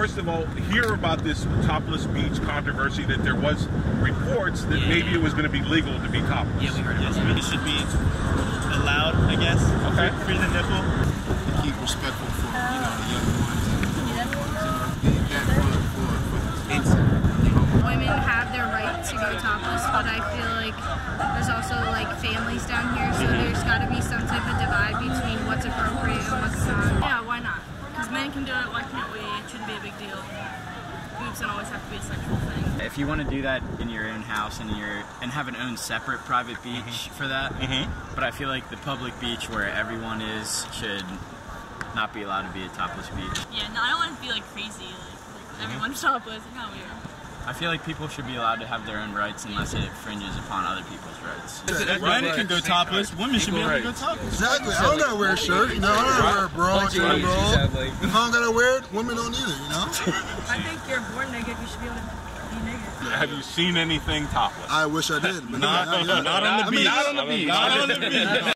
first of all, hear about this topless beach controversy that there was reports that Yeah. maybe it was going to be legal to be topless. Yeah, we heard Yes, about I mean, it should be allowed, I guess. Okay. Free the nipple. keep respectful for you know the young ones and women have their right to go topless, but I feel like there's also like families down here, so mm-hmm. there's got to be some type of divide between what's appropriate and what's not. Yeah, why not? Because men can do it, why can't we? It shouldn't be a big deal. Boobs don't always have to be a sexual thing. If you want to do that in your own house and your and have an own separate private mm-hmm. beach for that, mm-hmm. but I feel like the public beach where everyone is should not be allowed to be a topless beach. Yeah, no, I don't want to be like crazy. Like, like mm-hmm. everyone's topless. Like, no, weird. I feel like people should be allowed to have their own rights unless it infringes upon other people's rights. Men can go topless. Women should be able to go topless. Exactly. I don't gotta wear a shirt. You know, I don't wear a bra, shirt, bra. If I don't gotta wear it, women don't either. You know. I think you're born naked. You should be able to be naked. Have you seen anything topless? I wish I did, but Not, not, not on the beach. Not on the beach. Not on the beach.